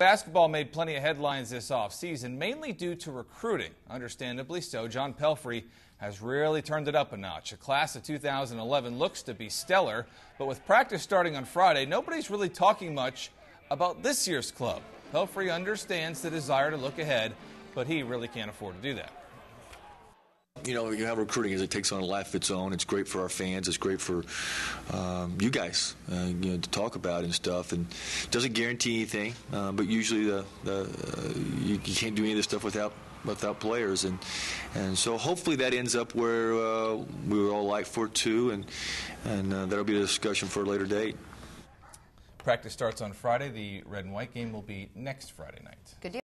Basketball made plenty of headlines this offseason, mainly due to recruiting. Understandably so, John Pelphrey has really turned it up a notch. A class of 2011 looks to be stellar, but with practice starting on Friday, nobody's really talking much about this year's club. Pelphrey understands the desire to look ahead, but he really can't afford to do that. You know, you have recruiting as it takes on a life of its own. It's great for our fans. It's great for um, you guys, uh, you know, to talk about and stuff. And doesn't guarantee anything, uh, but usually the, the uh, you, you, can't do any of this stuff without without players. And and so hopefully that ends up where uh, we would all like for it too. And and uh, that'll be a discussion for a later date. Practice starts on Friday. The red and white game will be next Friday night. Good deal.